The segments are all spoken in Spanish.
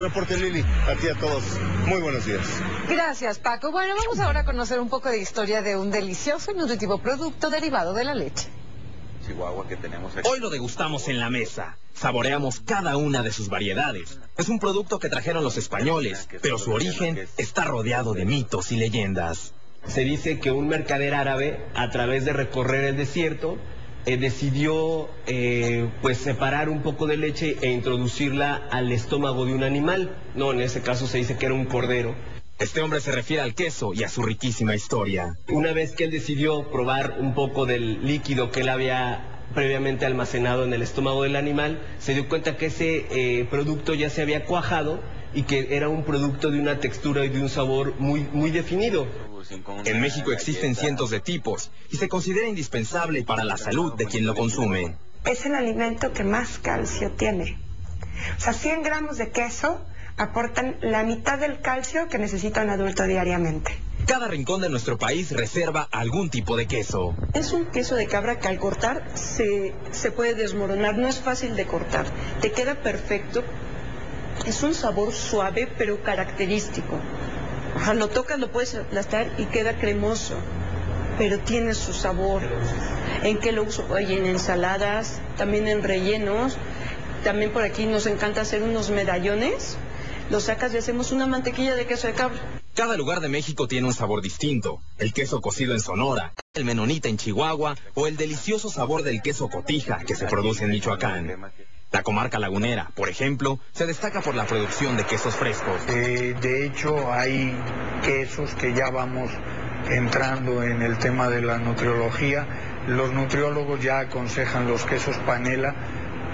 Reporte Lili, a ti a todos. Muy buenos días. Gracias, Paco. Bueno, vamos ahora a conocer un poco de historia de un delicioso y nutritivo producto derivado de la leche. Chihuahua que tenemos aquí. Hoy lo degustamos en la mesa. Saboreamos cada una de sus variedades. Es un producto que trajeron los españoles, pero su origen está rodeado de mitos y leyendas. Se dice que un mercader árabe, a través de recorrer el desierto, eh, decidió eh, pues separar un poco de leche e introducirla al estómago de un animal. No, en ese caso se dice que era un cordero. Este hombre se refiere al queso y a su riquísima historia. Una vez que él decidió probar un poco del líquido que él había previamente almacenado en el estómago del animal, se dio cuenta que ese eh, producto ya se había cuajado y que era un producto de una textura y de un sabor muy, muy definido. En México existen cientos de tipos y se considera indispensable para la salud de quien lo consume. Es el alimento que más calcio tiene. O sea, 100 gramos de queso aportan la mitad del calcio que necesita un adulto diariamente. Cada rincón de nuestro país reserva algún tipo de queso. Es un queso de cabra que al cortar se, se puede desmoronar, no es fácil de cortar. Te queda perfecto. Es un sabor suave pero característico. Lo tocas, lo puedes aplastar y queda cremoso, pero tiene su sabor. ¿En qué lo uso? Oye, en ensaladas, también en rellenos. También por aquí nos encanta hacer unos medallones. Los sacas y hacemos una mantequilla de queso de cabra. Cada lugar de México tiene un sabor distinto. El queso cocido en Sonora, el menonita en Chihuahua o el delicioso sabor del queso cotija que se produce en Michoacán. La comarca lagunera, por ejemplo, se destaca por la producción de quesos frescos. Eh, de hecho, hay quesos que ya vamos entrando en el tema de la nutriología. Los nutriólogos ya aconsejan los quesos panela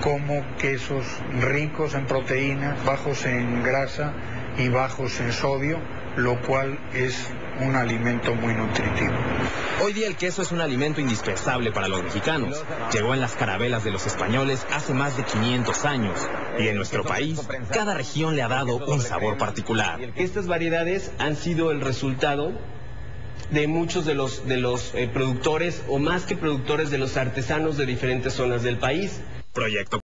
como quesos ricos en proteínas, bajos en grasa y bajos en sodio, lo cual es un alimento muy nutritivo. Hoy día el queso es un alimento indispensable para los mexicanos. Llegó en las carabelas de los españoles hace más de 500 años y en nuestro país cada región le ha dado un sabor particular. Estas variedades han sido el resultado de muchos de los, de los eh, productores o más que productores de los artesanos de diferentes zonas del país. Proyecto